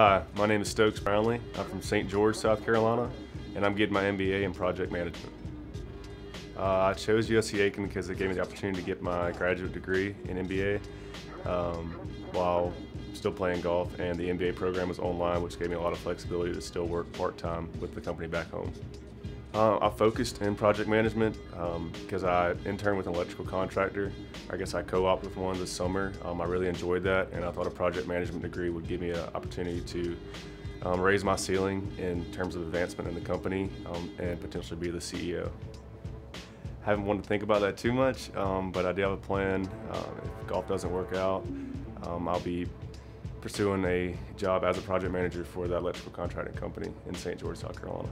Hi, my name is Stokes Brownlee. I'm from St. George, South Carolina, and I'm getting my MBA in project management. Uh, I chose USC Aiken because it gave me the opportunity to get my graduate degree in MBA um, while still playing golf, and the MBA program was online, which gave me a lot of flexibility to still work part-time with the company back home. Uh, I focused in project management because um, I interned with an electrical contractor. I guess I co-opted with one this summer. Um, I really enjoyed that, and I thought a project management degree would give me an opportunity to um, raise my ceiling in terms of advancement in the company um, and potentially be the CEO. Haven't wanted to think about that too much, um, but I do have a plan. Uh, if golf doesn't work out, I'll be pursuing a job as a project manager for that electrical contracting company in St. George, South Carolina.